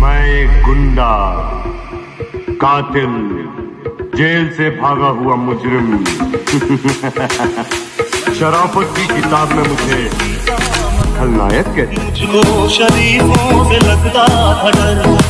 मैं गुंडा, कातिल, जेल से भागा हुआ मुजरिम। शराफत की किताब में मुझे खलनायक कहते शरीफों से लगता था